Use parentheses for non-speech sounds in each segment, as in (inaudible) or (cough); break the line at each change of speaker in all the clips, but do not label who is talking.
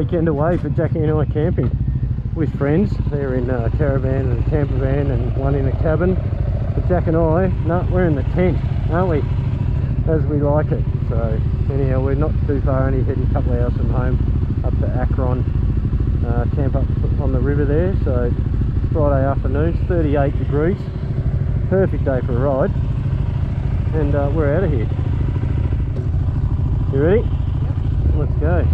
weekend away for Jackie and I camping with friends. They're in a caravan and a camper van and one in a cabin. But Jack and I, no, we're in the tent, aren't we? As we like it. So anyhow, we're not too far, only heading a couple of hours from home up to Acheron. Uh, camp up on the river there. So Friday afternoon, 38 degrees. Perfect day for a ride. And uh, we're out of here. You ready? Let's go.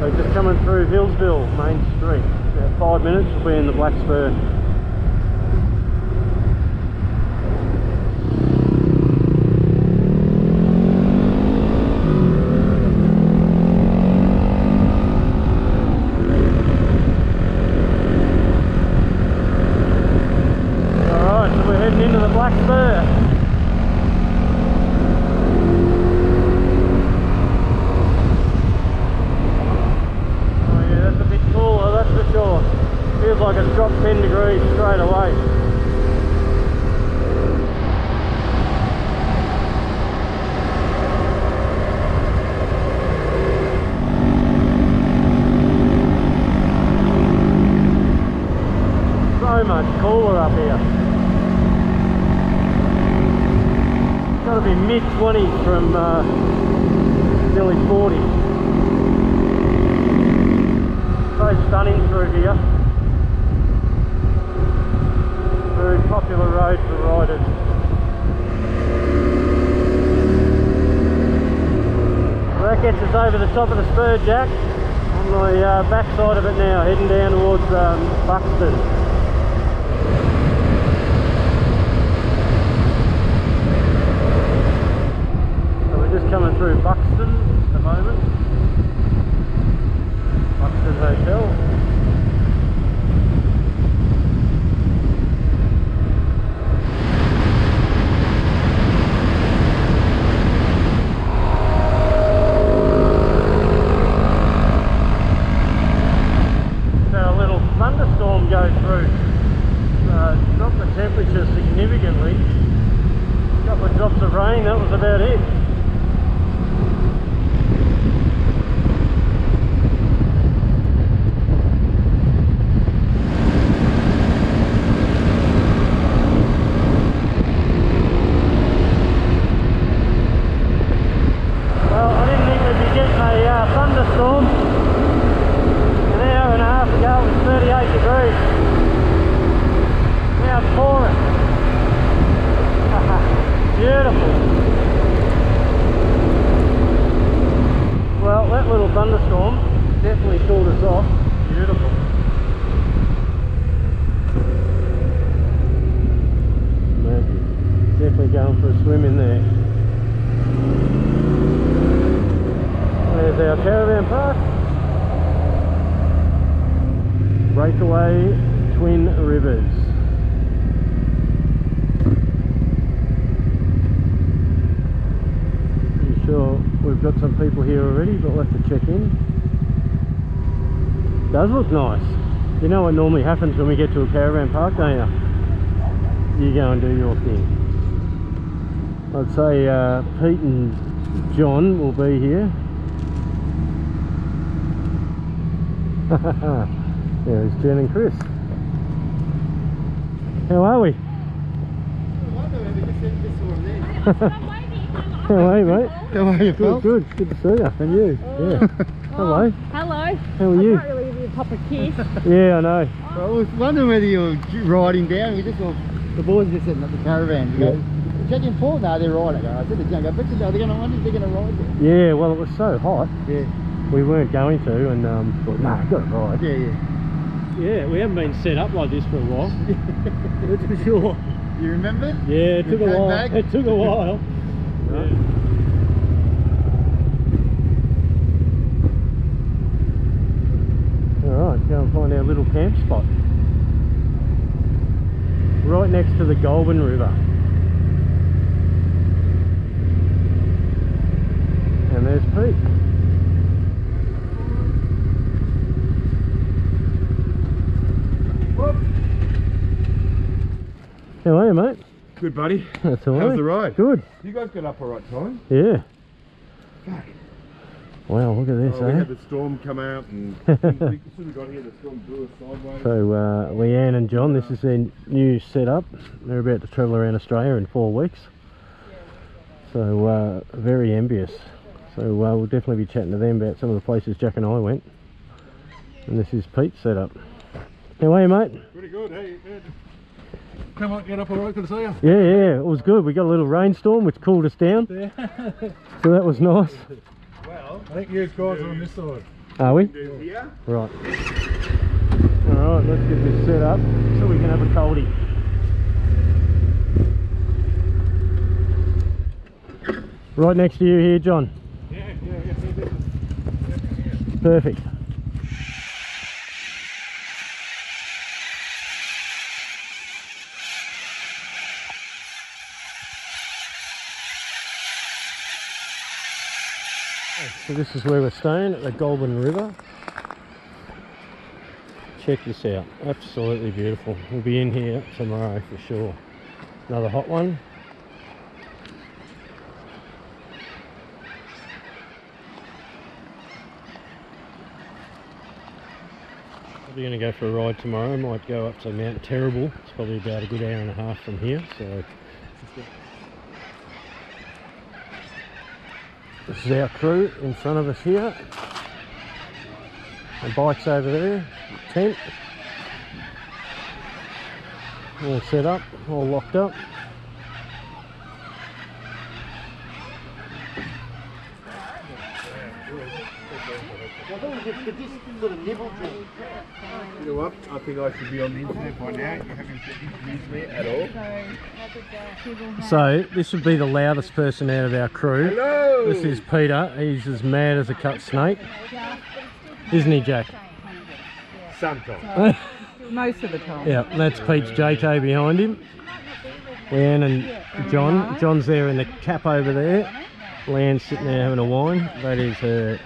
So just coming Main Street. About five minutes we'll be in the Black Spur. Alright, so we're heading into the Black Spur. Oh yeah, that's a bit cooler, that's for sure. Feels like it's dropped 10 degrees straight away. So much cooler up here. It's got to be mid 20s from uh, nearly 40. So stunning through here. Very popular road for riders. Well, that gets us over the top of the spur, Jack. On the uh, back side of it now, heading down towards um, Buxton. So we're just coming through Buxton at the moment. Buxton Hotel. Had a little thunderstorm go through. Uh, dropped the temperature significantly. A couple of drops of rain, that was about it. Well, I didn't think we'd be getting a uh, thunderstorm. An hour and a half ago it was 38 degrees. Now it's pouring. Beautiful. Well, that little thunderstorm definitely cooled us off. Beautiful. Magic. Definitely going for a swim in there. There's our caravan park. Breakaway Twin Rivers. Pretty sure we've got some people here already, but we'll have to check in. Does look nice. You know what normally happens when we get to a caravan park, don't you? You go and do your thing. I'd say uh, Pete and John will be here. (laughs) There's Jen and Chris. How are we? How are you, mate?
How are you,
Good, good. Good to see you. And you? Yeah. Hello.
Hello.
How are you?
I can't really give you a proper kiss. (laughs)
Yeah, I know.
I was wondering whether you were riding down. We just saw the boys just sitting at the caravan. We go, check in port. No, they're riding. I said to John, go, Victor, are they going to wonder if they're going to ride there?
Yeah, well, it was so hot.
Yeah,
We weren't going to, and um, thought, nah, got to ride.
yeah, yeah.
Yeah, we haven't been set up like this for a while. (laughs) That's for sure.
You remember?
Yeah, it
You
took a while.
back?
It took a while. (laughs) Alright, go and find our little camp spot. Right next to the Goulburn River. And there's Pete. How are you, mate?
Good, buddy.
That's all
How's
right.
the ride?
Good.
You guys got up all right time.
Yeah. Wow, look at this,
Oh, we
eh?
had the storm come out and (laughs) we sort of got here, the storm blew us sideways.
So, uh, Leanne and John, this is their new setup. They're about to travel around Australia in four weeks. So, uh, very envious. So, uh, we'll definitely be chatting to them about some of the places Jack and I went. And this is Pete's setup. How are you, mate?
Pretty good, hey. Come on, get up all right, good to see you.
Yeah, yeah, it was good. We got a little rainstorm which cooled us down. So that was nice. (laughs)
Well,
I think you guys are on this side.
Are we?
do here.
Right. Alright, let's get this set up so we can have a coldie. Right next to you here, John.
Yeah, yeah, yeah. see, this is-
Perfect. So this is where we're staying at the Goulburn River. Check this out, absolutely beautiful. We'll be in here tomorrow for sure. Another hot one. Probably going to go for a ride tomorrow. Might go up to Mount Terrible. It's probably about a good hour and a half from here. So this is our crew in front of us here. The bikes over there. Tent. All set up. All locked up.
I thought we could get this sort of nibble thing.
You know what? I think I should be on the internet by now. You haven't introduced me at all.
So this would be the loudest person out of our crew.
Hello!
This is Peter. He's as mad as a cut snake. Isn't he, Jack?
Sometimes. (laughs)
Most of the time.
Yeah, that's Pete's JK behind him. Leanne and John. John's there in the cap over there. Leanne's sitting there having a wine. That is her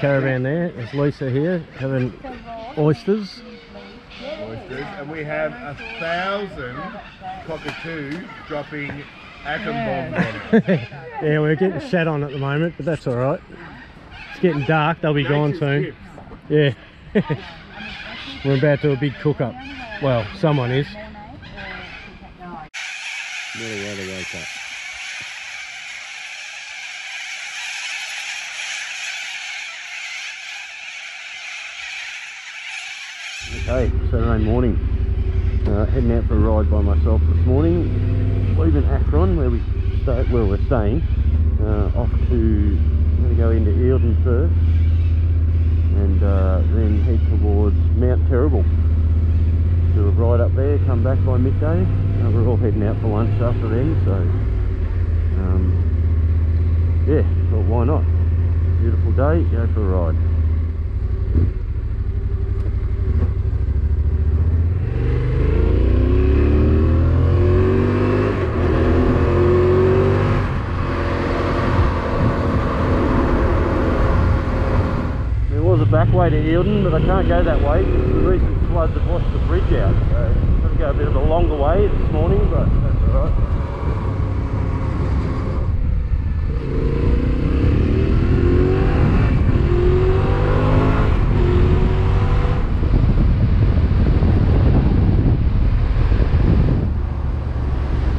caravan there. There's Lisa here having oysters.
Oysters. And we have a thousand cockatoos dropping atom bombs on it. (laughs)
yeah, we're getting shat on at the moment, but that's all right. It's getting dark. They'll be gone soon. Yeah. (laughs) we're about to do a big cook up. Well, someone is. Really well to wake up. Okay, Saturday morning. Uh, heading out for a ride by myself this morning. Leaving Acheron, where we stay, where we're staying, uh, off to. I'm going to go into Eildon first, and uh, then head towards Mount Terrible. Do a ride up there, come back by midday. Uh, we're all heading out for lunch after then, so um, yeah, thought why not? Beautiful day, go for a ride. There was a back way to Eildon, but I can't go that way because the recent floods have washed the bridge out. So I've got a bit of a longer way this morning, but that's alright.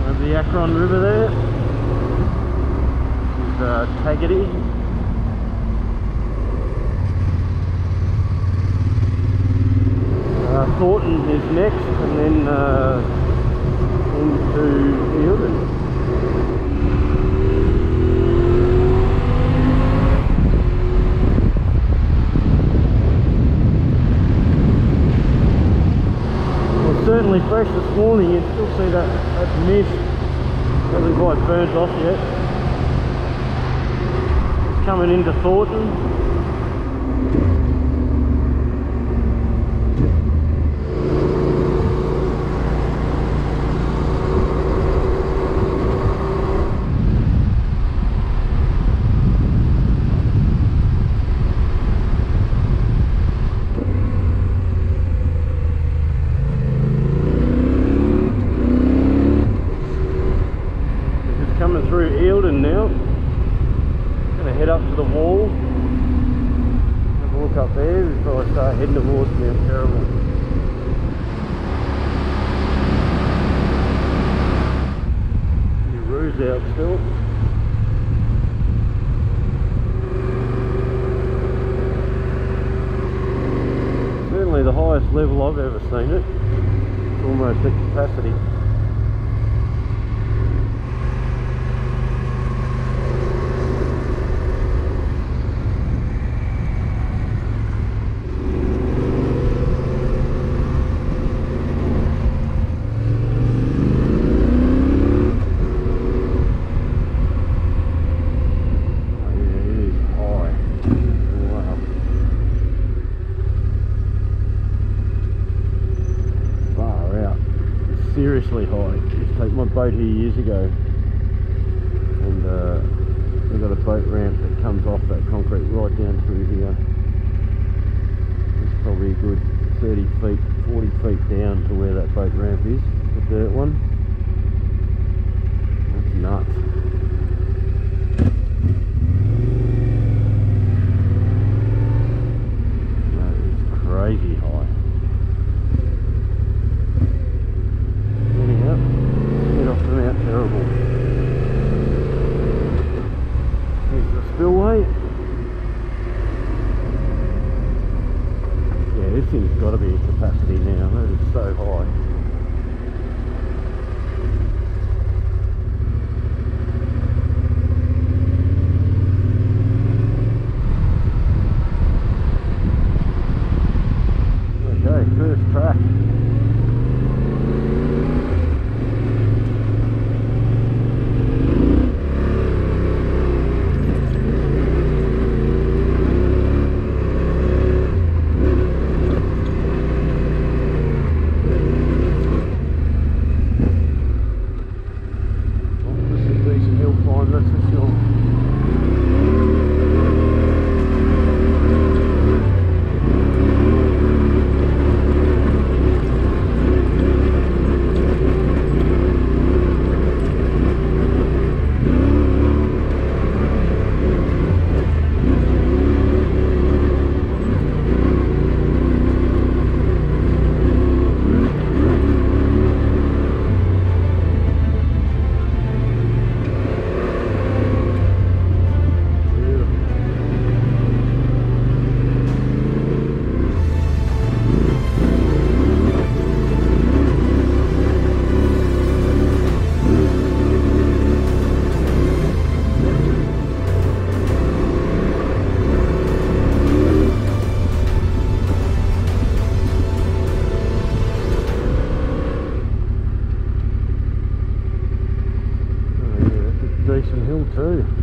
Over the Acheron River there. This is uh, Taggart. Uh, Thornton is next, and then uh, into Eildon. Fresh this morning. You still see that, that mist hasn't quite burnt off yet. It's coming into Thornton. highest level I've ever seen it. It's almost at capacity. road here years ago. 可以。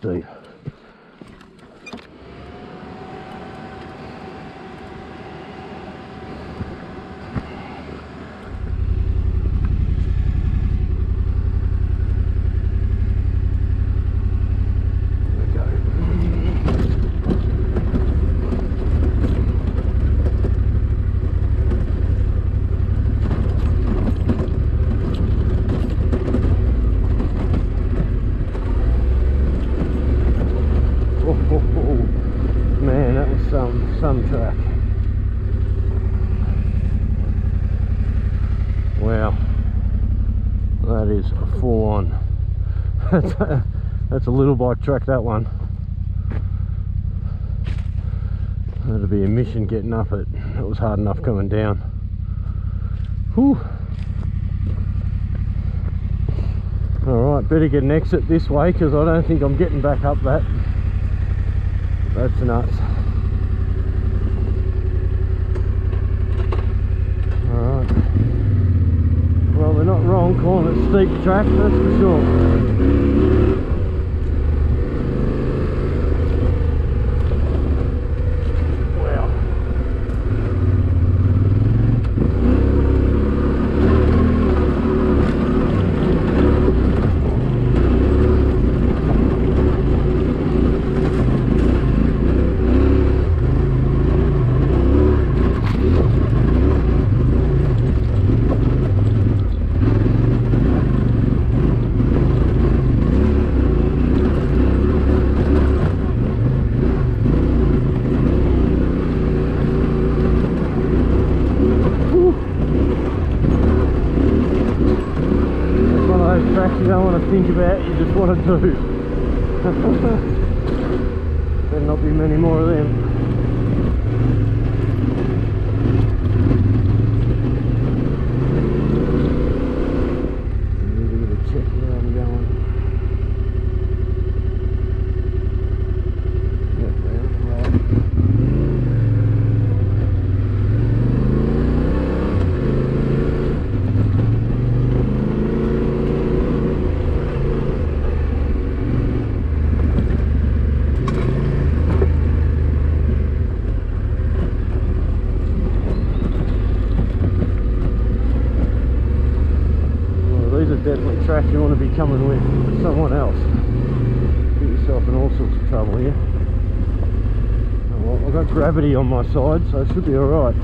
Crazy Oh, oh, oh, oh. Man, that was some some track. Wow, that is full on. (laughs) That's a, that's a little bike track. That one. That'll be a mission getting up it. It was hard enough coming down. Whew. Alright, better get an exit this way because I don't think I'm getting back up that. That's nuts. Alright. Well, they're not wrong calling it steep track, that's for sure. Well. It's one of those tracks you don't want to think about, you just want to do. Better not be many more of them. Need to get a check where I'm going. Yep, there, right. Well, these are definitely tracks you want to be coming with someone else. Get yourself in all sorts of trouble here. Well, I've got gravity on my side, so it should be alright.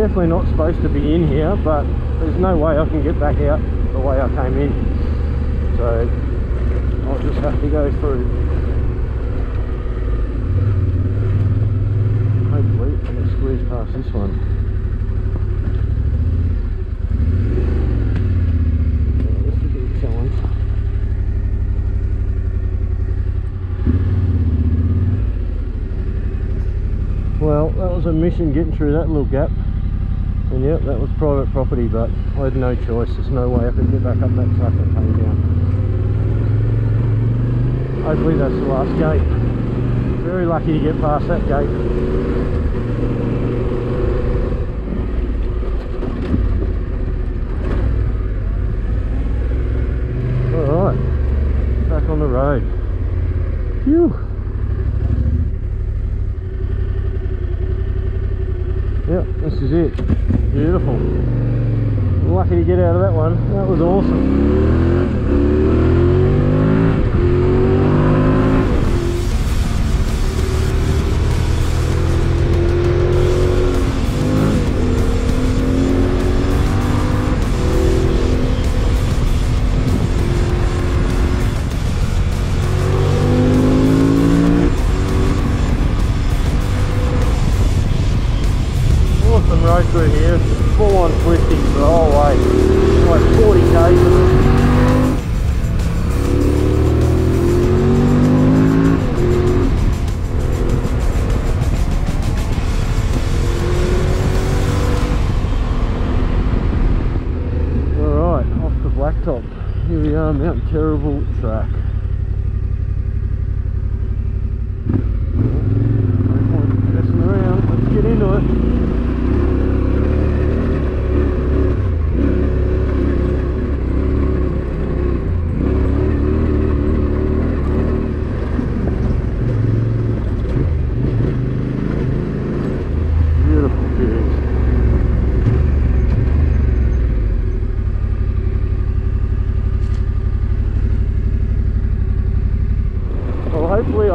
Definitely not supposed to be in here, but there's no way I can get back out the way I came in. So I'll just have to go through. Hopefully I can squeeze past this one. Well, that was a mission getting through that little gap. And yep, that was private property, but I had no choice. There's no way I could get back up that track that came down. Hopefully that's the last gate. Very lucky to get past that gate. On the road. Phew. Yep, this is it. Beautiful. Lucky to get out of that one. That was awesome.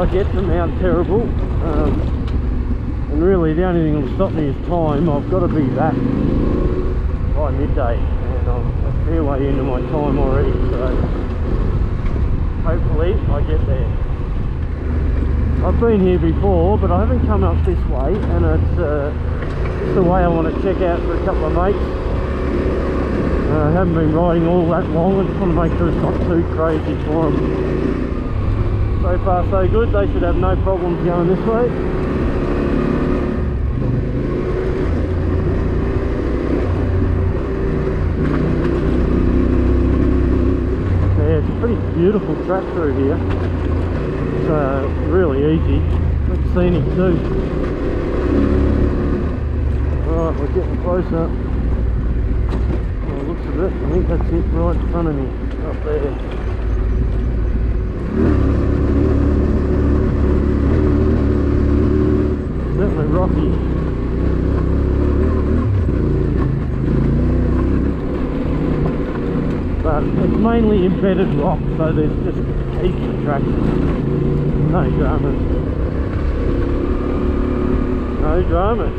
I get to Mount Terrible. Um, and really, the only thing that'll stop me is time. I've got to be back by midday, and I'm a fair way into my time already. So hopefully I get there. I've been here before, but I haven't come up this way, and it's uh, just the way I want to check out for a couple of mates. Uh, I haven't been riding all that long. I just want to make sure it's not too crazy for them. So far so good, they should have no problems going this way. It's a pretty beautiful track through here. It's uh, really easy. Good scenic too. Right, we're getting closer. Looks of I think that's it right in front of me, up there. Certainly rocky. But it's mainly embedded rock, so there's just of traction. No dramas. No dramas.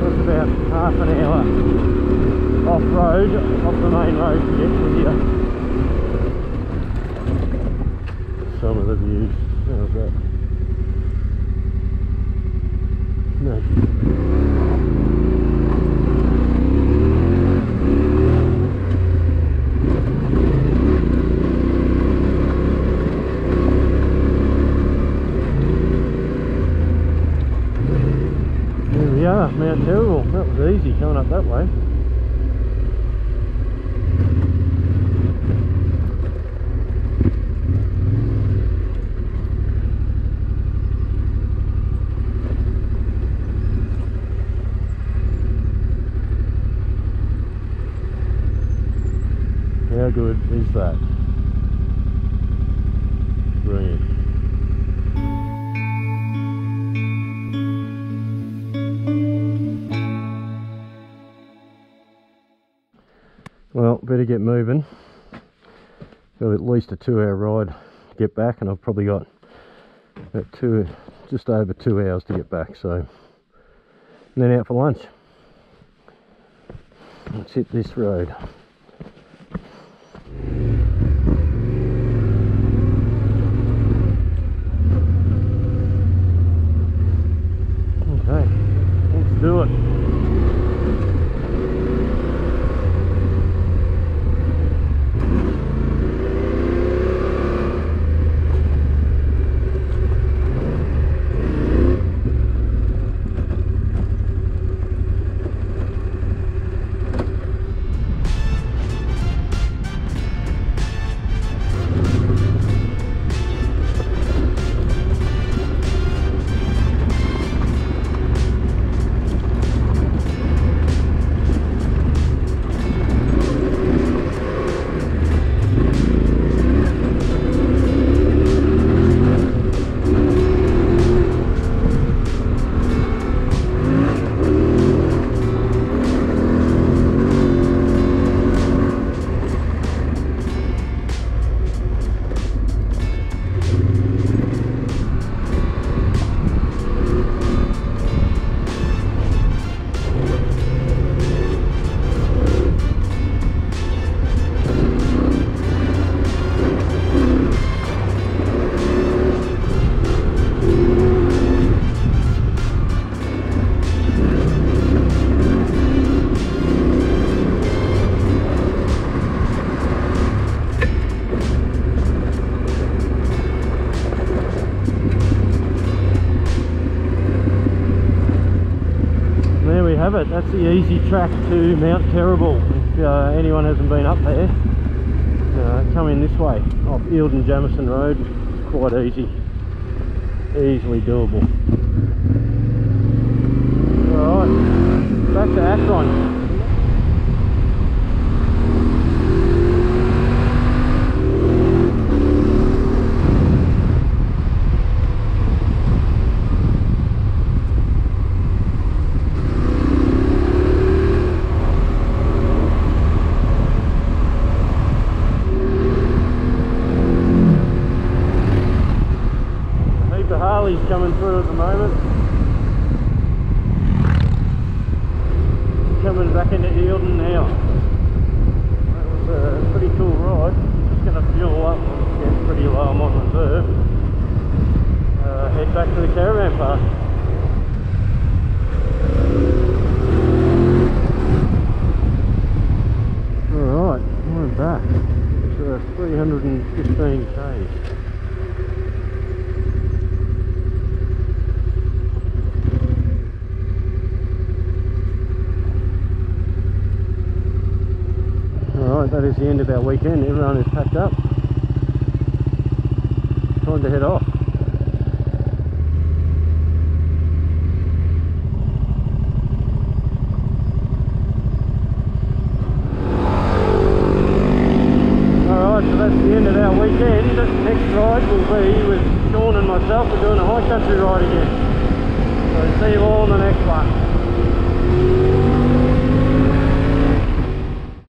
That's about half an hour off road, off the main road to get to here. Some of the views. How's that? No. There we are, Mount Terrible. That was easy coming up that way. How good is that? Brilliant. Well, better get moving. Got at least a two hour ride to get back, and I've probably got about two, just over two hours to get back. So, and then out for lunch. Let's hit this road. Okay, let's do it. Have it. That's the easy track to Mount Terrible. If uh, anyone hasn't been up there, uh, come in this way off Eildon Jamieson Road. It's quite easy, easily doable. Alright, back to Acheron. A heap of Harleys coming through at the moment. Coming back into Eildon now. That was a pretty cool ride. Just going to fuel up. Getting pretty low. I'm on reserve. Uh, head back park. Alright, we're back. It's uh, 315 k's. Alright, that is the end of our weekend. Everyone is packed up. Time to head off.